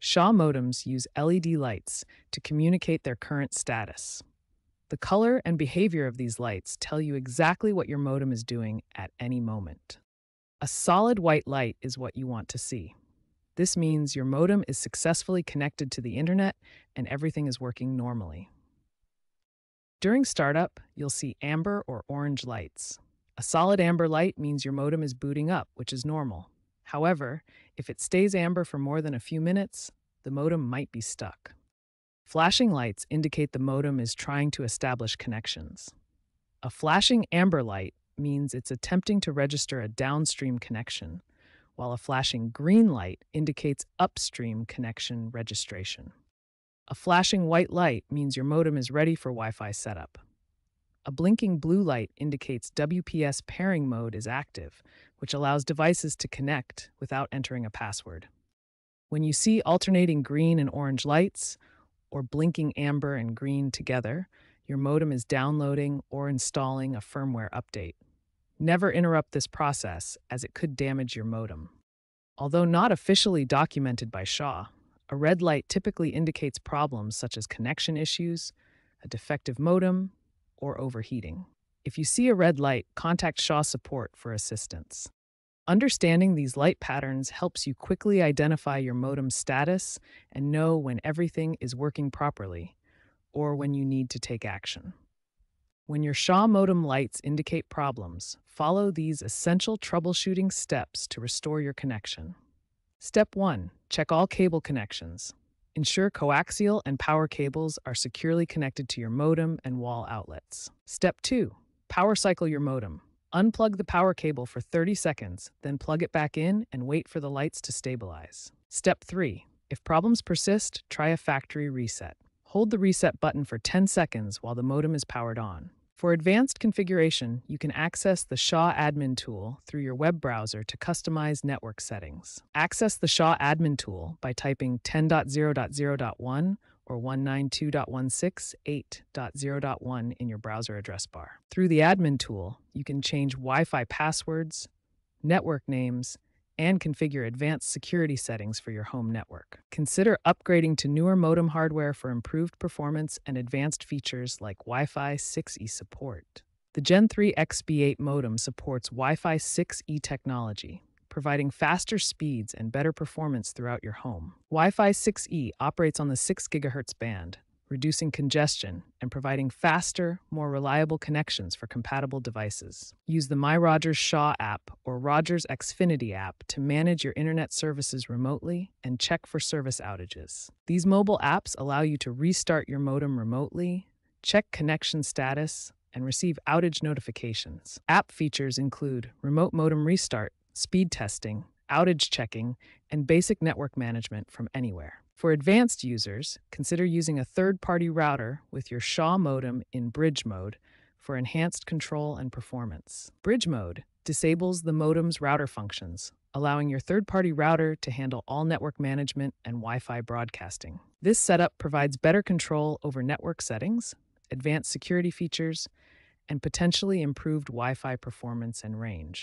Shaw modems use LED lights to communicate their current status. The color and behavior of these lights tell you exactly what your modem is doing at any moment. A solid white light is what you want to see. This means your modem is successfully connected to the internet and everything is working normally. During startup, you'll see amber or orange lights. A solid amber light means your modem is booting up, which is normal. However, if it stays amber for more than a few minutes, the modem might be stuck. Flashing lights indicate the modem is trying to establish connections. A flashing amber light means it's attempting to register a downstream connection, while a flashing green light indicates upstream connection registration. A flashing white light means your modem is ready for Wi Fi setup. A blinking blue light indicates WPS pairing mode is active, which allows devices to connect without entering a password. When you see alternating green and orange lights, or blinking amber and green together, your modem is downloading or installing a firmware update. Never interrupt this process, as it could damage your modem. Although not officially documented by Shaw, a red light typically indicates problems such as connection issues, a defective modem, or overheating. If you see a red light, contact Shaw support for assistance. Understanding these light patterns helps you quickly identify your modem status and know when everything is working properly or when you need to take action. When your Shaw modem lights indicate problems, follow these essential troubleshooting steps to restore your connection. Step 1 Check all cable connections. Ensure coaxial and power cables are securely connected to your modem and wall outlets. Step 2 Power cycle your modem. Unplug the power cable for 30 seconds, then plug it back in and wait for the lights to stabilize. Step 3 If problems persist, try a factory reset. Hold the reset button for 10 seconds while the modem is powered on. For advanced configuration, you can access the Shaw Admin tool through your web browser to customize network settings. Access the Shaw Admin tool by typing 10.0.0.1 or 192.168.0.1 in your browser address bar. Through the Admin tool, you can change Wi Fi passwords, network names, and configure advanced security settings for your home network. Consider upgrading to newer modem hardware for improved performance and advanced features like Wi Fi 6E support. The Gen 3 XB8 modem supports Wi Fi 6E technology, providing faster speeds and better performance throughout your home. Wi Fi 6E operates on the 6 GHz band, reducing congestion, and providing faster, more reliable connections for compatible devices. Use the My Rogers Shaw app or Rogers Xfinity app to manage your internet services remotely and check for service outages. These mobile apps allow you to restart your modem remotely, check connection status, and receive outage notifications. App features include remote modem restart, speed testing, outage checking, and basic network management from anywhere. For advanced users, consider using a third party router with your Shaw modem in bridge mode for enhanced control and performance. Bridge mode disables the modem's router functions, allowing your third party router to handle all network management and Wi Fi broadcasting. This setup provides better control over network settings, advanced security features, and potentially improved Wi Fi performance and range.